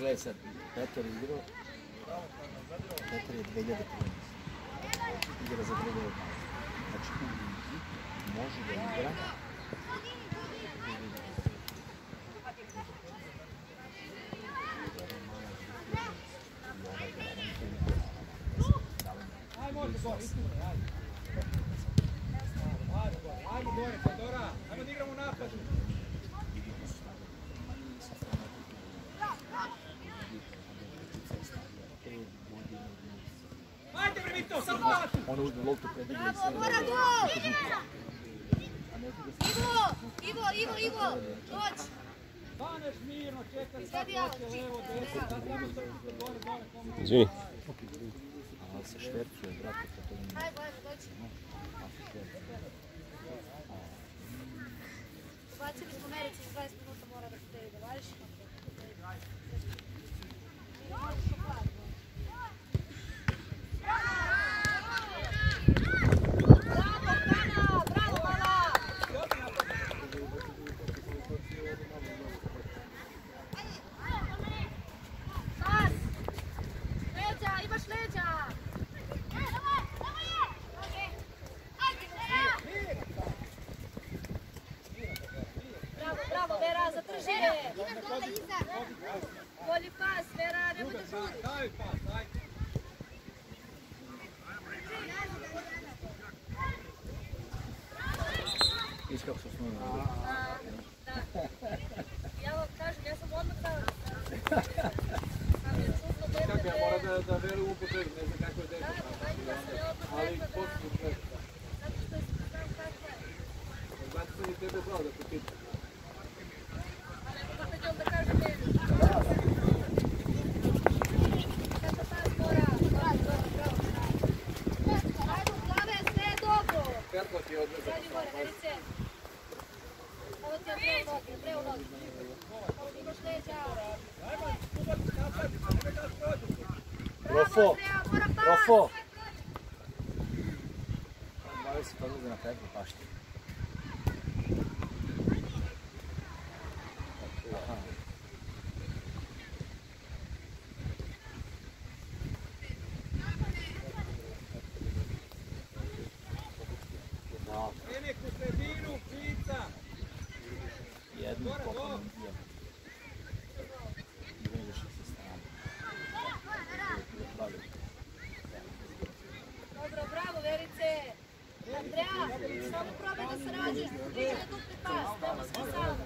gledaj sad, Petar je igrao, Petar je 2013. Igra za 2015. Znači može da igra Ajmo gore, Fedora, ajmo da igramo! Ona uzme loptu predigne i sve. Mora gol! Ivo, Ivo, Ivo, Ivo, dođi. Staneš mirno, čekaš sad sad gore, komu. Izvini. Ali se švercuje, brate, pa to nije. Ajmo, ajmo, dođi. A se švercuje. Bacili smo Mericu, 20 minuta mora da se tebi da je! Bolji pas, Vera, nemoj da žuri! Daj pas, ajde. Viš kako smo smo A, da. Ja vam kažem, ja sam odmah dala. Sam je čudno Kako dete, ja moram da, da veru u upotrebu, ne znam kako je Da, dete. da, dajte da sam ja odmah Ali rekla da... posljedno sve. Zato što znam kako je. Zato sam i tebe zvao da te pitam. A ne mogu opet onda kažem meni. Kako pas mora? Bravo, bravo, bravo. Ajde, u glave, sve je dobro. Perko ti je odvezao. Sedi gore, Verice. Evo ti Andrej u nogi, Andrej u nogi. Imaš leđa. Rofo, Andreja, mora pas. Rofo. Bavi se podlaze na Petru pašti. Aha. Bravo. Enek u sredinu, pizza. Jednu kopanu idemo. Idemo još sa strane. Pravi. Dobro, bravo Verice. Andreja, samo probaj da se rađeš. Ide dupli pas, nema sve samo.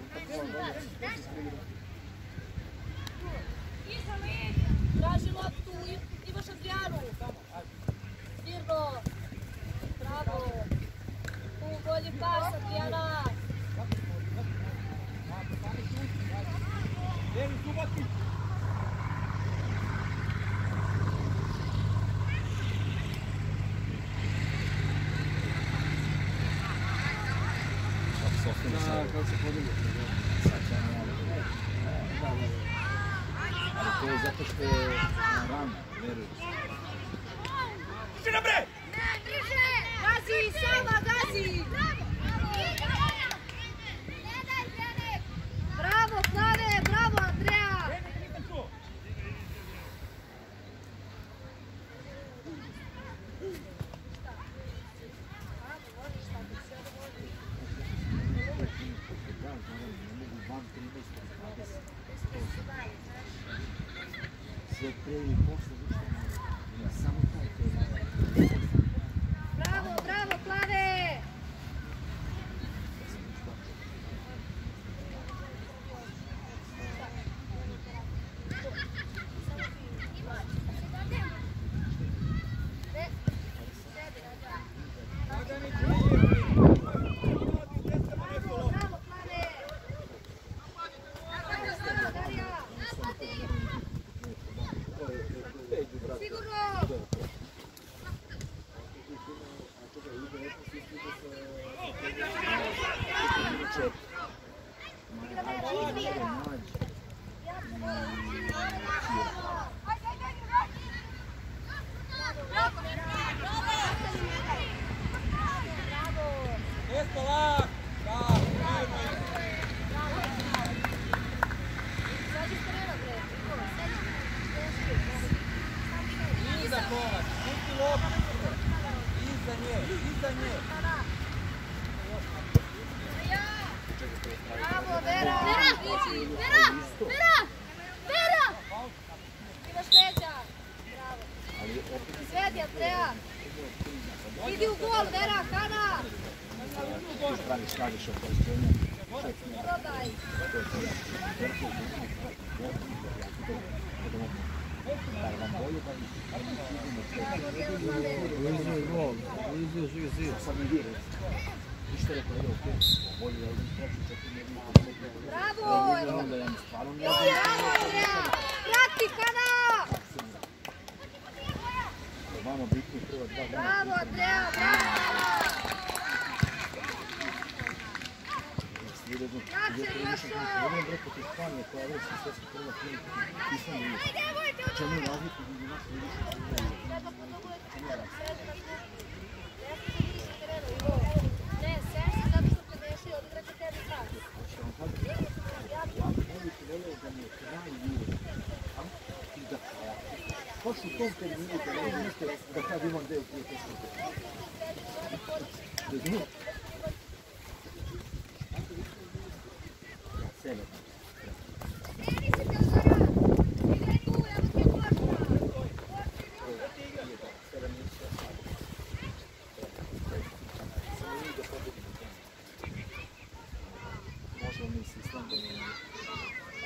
Andreja. Idi u gol, Vera, Kana! Pravi skažeš oprostenje. Gol, Bravo! Bravo! Bravo! Vamo bitni prva dva dana. Bravo, Andreja, bravo! Jače, Jošo! Jedan broj protiv Španije koja je evropski svjetski prva klinika. Nisam da vidim. Čemu razliku između nas i Ne, seš se zato što te neši odigrati tebi pas. Znači, on kaže, ja bih volio da mi je kraj. Baš u tom terminu da ne mislite da kad imam deo prije. Možemo mi s Islandom,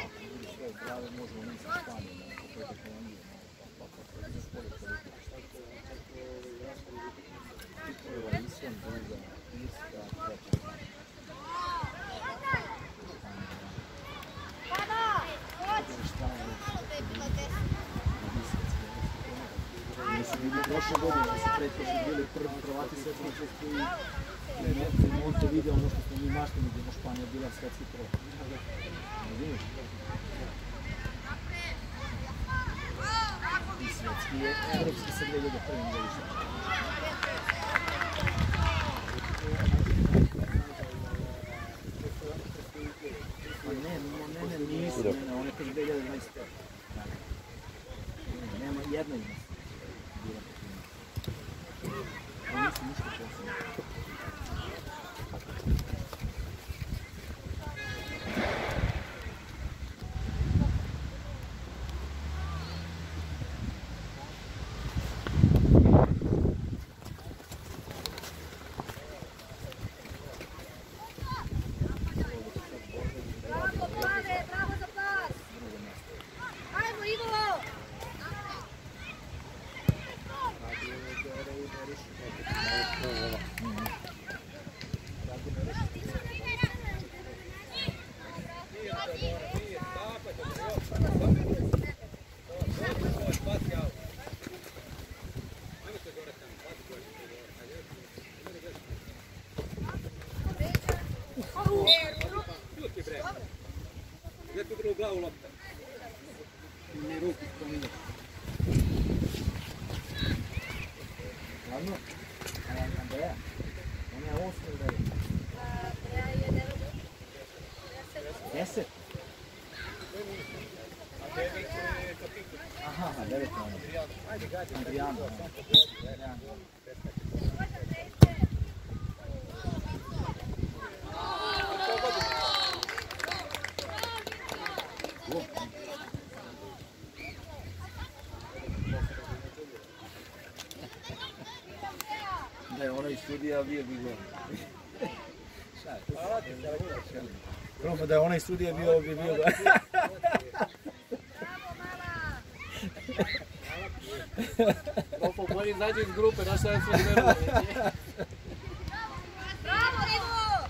ako budu sve zdrave, možemo mi sa Španijom, ako to je tehnologija. Pa pa pa ideš bolje politike. Šta je to? Prva Island, druga Irska, treća. Mislim, vidi prošle godine, su pretprošli bili prvi Hrvati svjetski često i i Nemci i Monte vide ono što smo mi maštali gdje je Španija bila svjetski prvak. Razumiješ? I svjetski je, evropski sa 2001. godišnje. Pa Gdje tu bilo glavu lopta? Ne ruku spominje. Glavno? Andreja? On je osmi udari. Andreja je devet. Deset? Aha, devet. Andrijano. Andrijano. Andrijano. Studija bio bi. Proba da je onaj studija bio bi bio. Rofo, bolje izađi iz grupe, naš sad sve gledamo. Bravo, Ivo!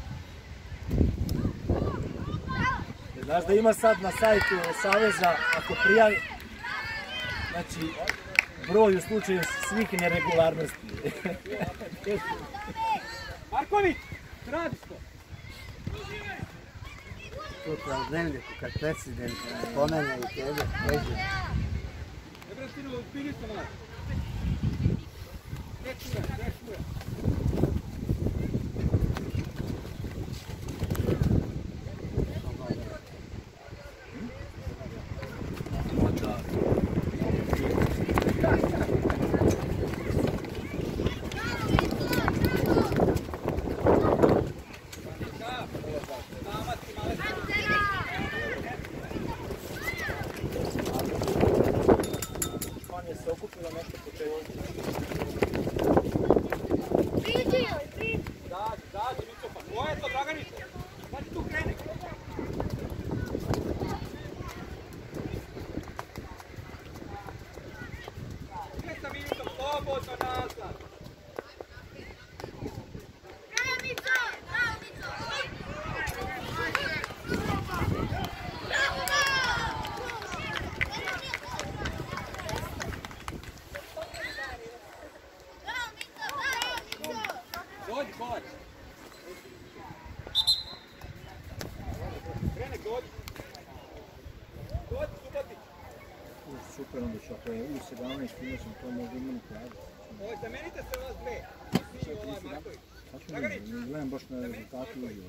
Znaš da ima sad na sajtu Saveza, ako prijavi, znači, broj u slučaju svih neregularnosti. Marković, radiš to. Sutra u dnevniku kad predsjedent spomene i tebe, pređe. Ne bre stinu, pili ste malo. Gdje čuje, gdje čuje? Španija se okupila nešto početku. Priđi joj, priđi! Dađi, dađi, Mico, pa ko je to, Dragan Zlatan. Dođi, Kovač. Krene, dođi. Dođi, Subotić. Super, onda ću, ako je u 17, imao sam to možda kraju. Ovo, zamenite se vas dve. Ti i ovaj Marković. Gledam baš na rezultatu da vidim.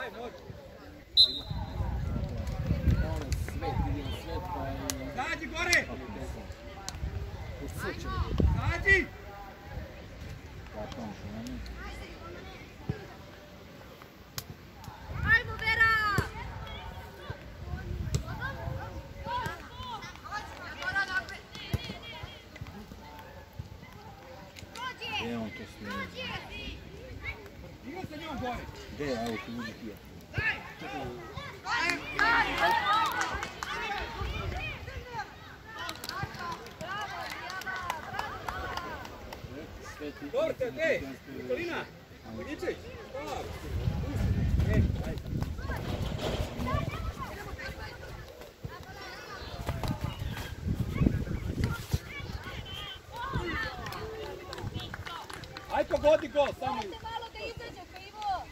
Aj, može. Ono svet, vidim svet, pa je... Zađi gore! U sve će Zađi! Kako on što ne? Ajmo, Vera! Gdje je on to sve? Igra sa njom gore. Gdje je auto, ljudi pija? Sveti. Dobro te, ej, Nikolina, Vodičević, stop. Ej, ajde. Gol, samo. Ajde malo da izađe, Ivo!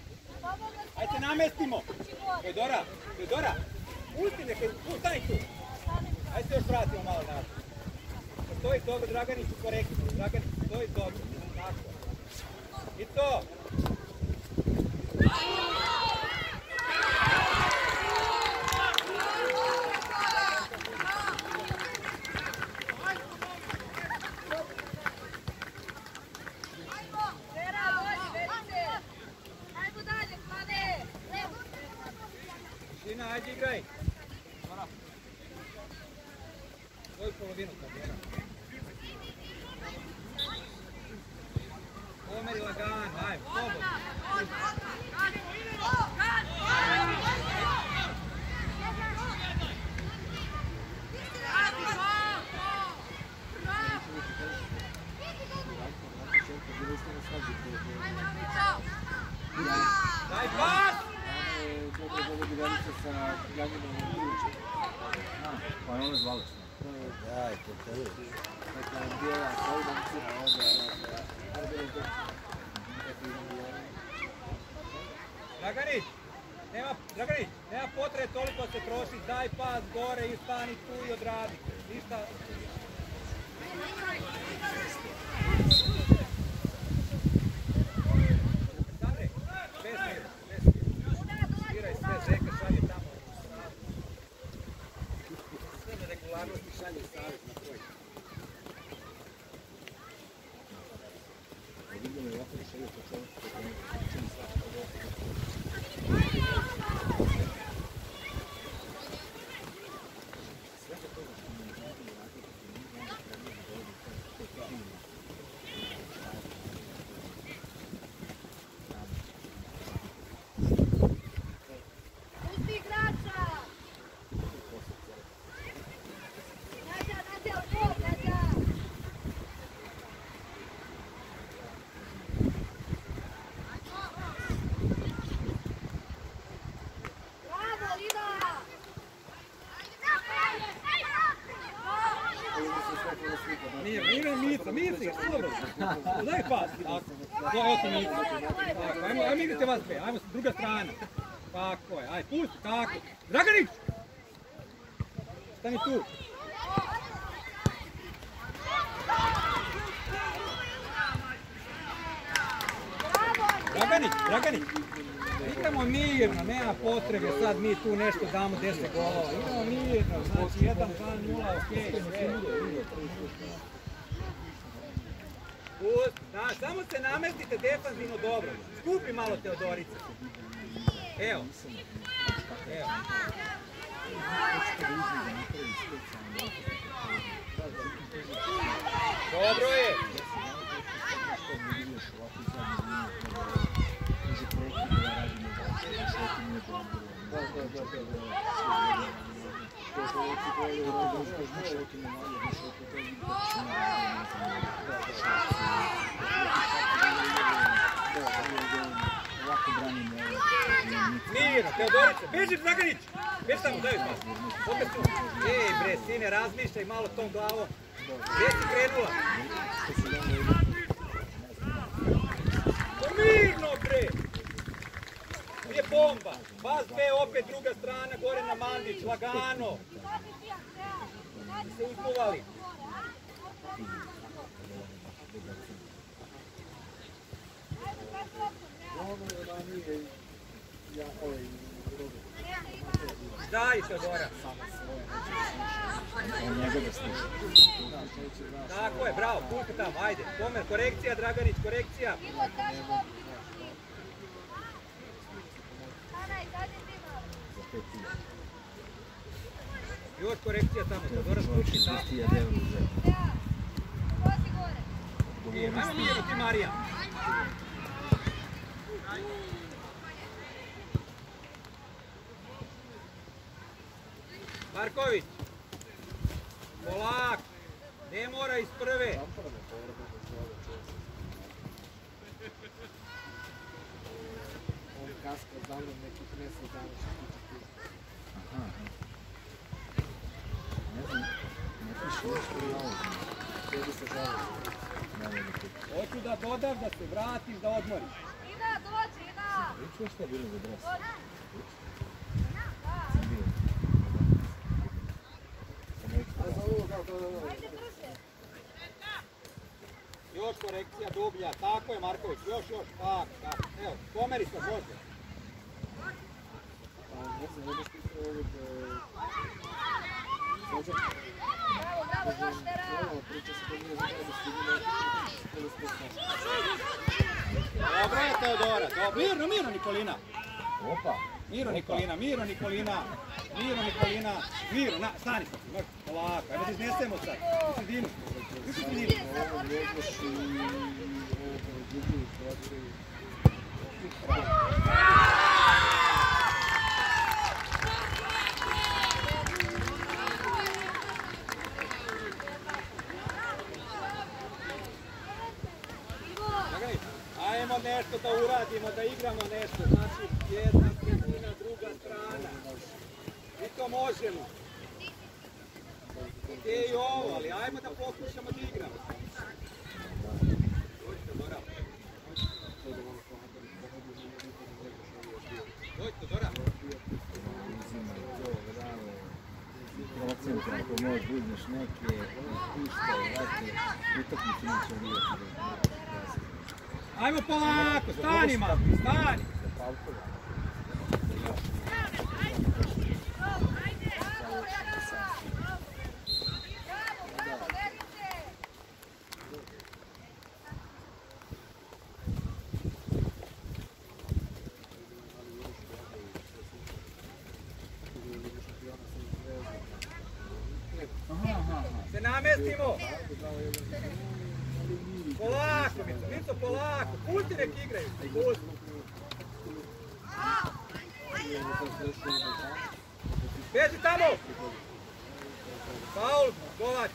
Ajde namestimo. uči gore. Teodora, Teodora, pusti tu. Ajde se još vratimo malo nazad. Stoji dobro, Draganić, korektno. Draganić, stoji dobro. Tako. I to. Daj pas! Dovodi granice sa Janinom Ilićem. Pa je ono zvali se. Daj, to toliko se troši, daj pas gore i stani tu i odradi. Ništa. Mir, Mica, Mica, dobro. Daj pas. Tako. Je oto Mica. Tako, ajmo, ajmo vas dve, ajmo druga strana. Tako je, aj, pusti, tako. Draganić! Stani tu. Draganić, Draganić. Igramo mirno, nema potrebe sad mi tu nešto damo 10 golova. Igramo mirno, znači 1, 2, 0, okej, sve. Da, samo se namestite defanzivno dobro. Skupi malo Teodorice. Evo. Evo. Dobro je. Mirno, Teodorica, beži Draganić! Beži tamo, daj pas. Opet tu. Ej bre, sine, razmišljaj malo tom glavom. Gdje si krenula? Pa mirno bre! Gdje je bomba? Vas dve opet druga strana, gore na Mandić, lagano. Se uzbuvali. Daj se, Gora. Tako je, bravo, pusti tamo, ajde. Pomer, korekcija, Draganić, korekcija. Ivo, Još korekcija tamo, da kući Marija. Marković. Polak. Ne mora iz prve. On kaska. Ne znam, ne piše na. Tebi se žali. Hoću da dodam da se vratiš da odmoriš. Pričuo šta je bilo za dres? Da. Sam bio. Samo ih A za ovo. Još korekcija dublja. Tako je Marković. Još, još. Tako, tako. Evo, pomeri se, može. Dobro je Teodora. Dobro. Mirno, mirno Nikolina. Opa! Miro Nikolina, Miro Nikolina, Miro Nikolina, Miro, na, stani, polako, ajmo da iznesemo sad, u sredinu, u sredinu. Ovo Ljegoš i ovo Đuđević, permanece. Ajmo polako, stani malo, stani. Aha, aha, aha. Se namestimo. Polako, Mico, Mico, polako. Pusti nek igraju. Pusti. Beži tamo. Paul, Kovač.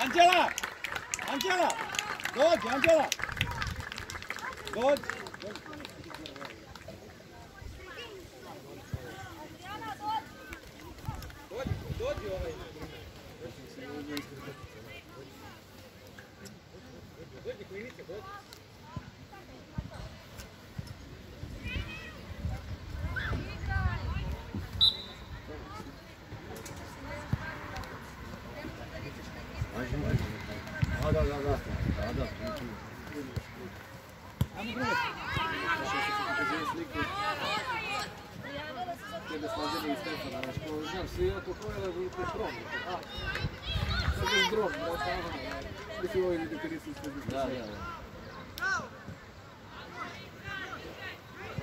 Anđela! Anđela! Dođi, Anđela! Dođi. Dođi, dođi ovaj. Dođi, klinice, dođi. Može, može. Da, da, da, da. Da, da, tu, tu. Ajmo drugo. Te ajde slađeni i Stefana, znaš, ko, znaš, svi oko koje je to krom, a, sad je grom, brate, mislim, ovi ljudi koji nisu ispred Da, da, da.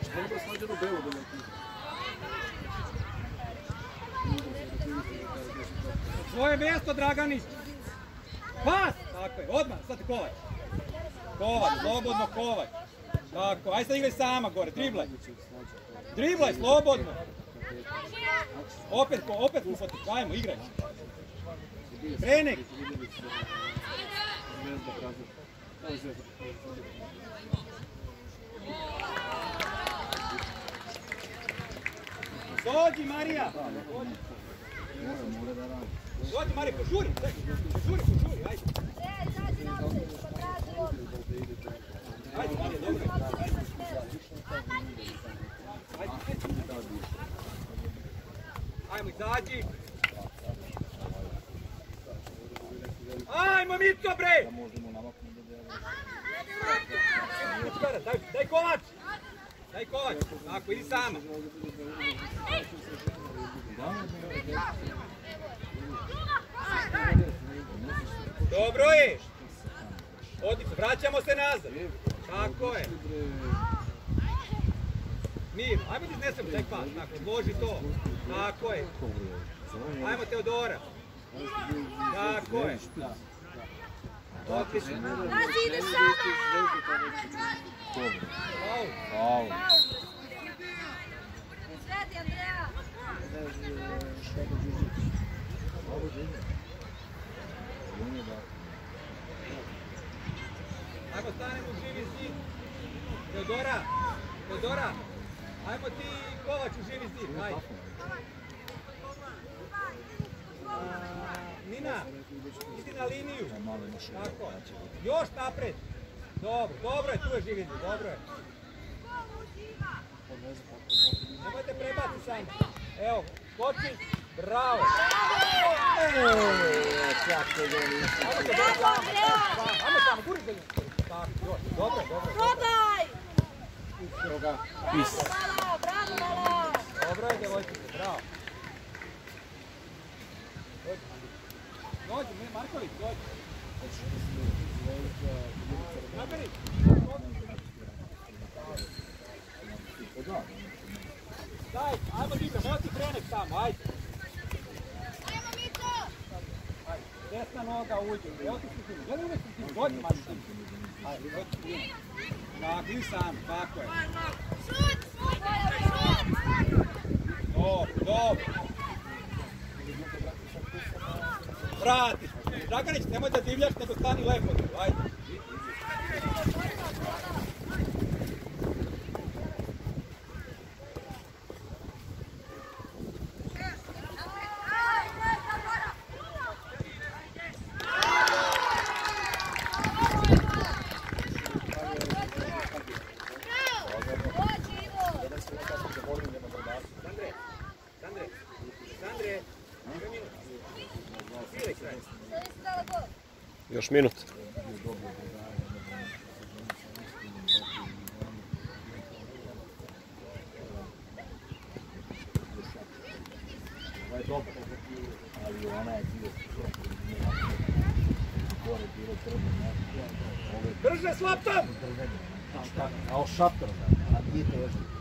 Što je dobro slađeno belo da ne pita. Svoje mjesto, Dragani! Pas! Tako je, odmah, sad Kovač. Kovač, slobodno Kovač. Tako, aj sad igraj sama gore, driblaj. Driblaj, slobodno. Opet, opet kupati, ajmo, igraj. Zvezda. Dođi, Marija. Dođi, Marija, požuri. Požuri, požuri, ajde. Ajde, Marija, dobro. Ajde. Ajmo, izađi. Ajmo, Mico, bre! Daj, daj kovač! Daj kovač! Tako, idi sama. Dobro je! Odlično, vraćamo se nazad. Tako je. Mir, ajmo da iznesemo tek pas, tako, odloži to. Tako je. Ajmo Teodora. Tako je. Odlično. Nazi, ide sama! Andreja! Da. Ajmo stanemo živi zid. Teodora, Teodora, ajmo ti Kovač u živi zid, ajde. Nina, idi na liniju. Tako, još napred. Dobro, dobro je, tu je živi zid, dobro je. Nemojte prebati samo. Evo, skoči, bravo. Gol. Ajmo se bravo. Bravo, Andreja! Ajmo samo, guri za nju. Tako, još, dobro, dobro. Mala, bravo! Dobro bravo. Marković. Daj, ajmo Dika, moci krenek tamo, ajde. Ajmo, Mico! Ajde, desna noga uđe, evo ti si tu. Gledaj uvek ti, dođi Marko. Ajde, dođi ti. Tako, i sam, tako je. Šut! Šut! Dobro, dobro. Vratiš. Draganić, nemoj da divljaš, nego stani lepo. Ajde. Drže slab tam! A o šaptor, a dvije težnje.